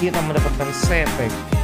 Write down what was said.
Kita mendapatkan sepek